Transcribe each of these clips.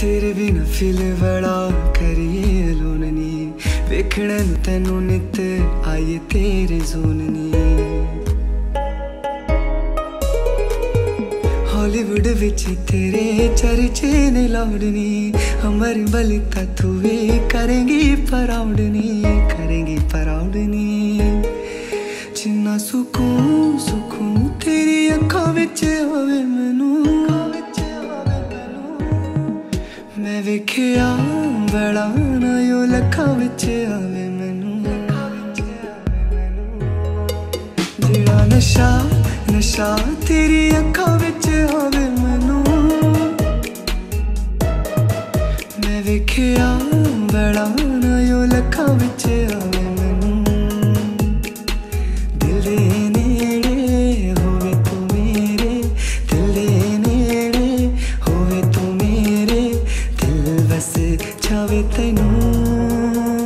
ਤੇਰੇ ਬਿਨਾ ਫਿਲ ਬੜਾ ਕਰੀਏ ਲੋਨਨੀ ਵੇਖਣ ਨੂੰ ਤੈਨੂੰ ਨਿਤ ਆਈਏ ਤੇਰੇ ਜ਼ੋਨਨੀ ਹਾਲੀਵੁੱਡ ਵਿੱਚ ਤੇਰੇ ਚਰਚੇ ਨੇ ਲਾਉਡਨੀ ਹਮਾਰੀ ਬਲਿਕਾ ਤੂੰ ਵੀ ਕਰੇਂਗੀ ਪਰਾਉਡਨੀ ਕਰੇਂਗੀ ਪਰਾਉਡਨੀ ਜਿੰਨਾ ਸੁਕੂਨ ਸੁਕੂਨ ਤੇਰੀ ਅੱਖਾਂ ਵਿੱਚ ਹੋਵੇ ਮੈਨੂੰ। ਮੈਂ ਵੇਖਿਆ ਬੜਾ ਨਾ ਯੋ ਲੱਖਾਂ ਵਿੱਚ ਆਵੇ ਮੈਨੂੰ। ਜਿਹੜਾ ਨਸ਼ਾ ਨਸ਼ਾ ਤੇਰੀ ਅੱਖਾਂ ਵਿੱਚ ਆਵੇ ਮੈਨੂੰ। ਮੈਂ ਵੇਖਿਆ ਬੜਾ ਨਾ ਯੋ ਲੱਖਾਂ ਵਿੱਚ ਆਵੇ ਤੈਨੂੰ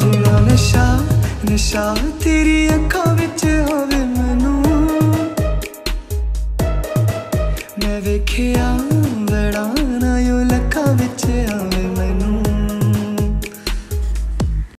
ਜਿਹੜਾ ਨਸ਼ਾ ਨਸ਼ਾ ਤੇਰੀ ਅੱਖਾਂ ਵਿੱਚ ਹੋਵੇ ਮੈਨੂੰ ਮੈਂ ਵੇਖਿਆ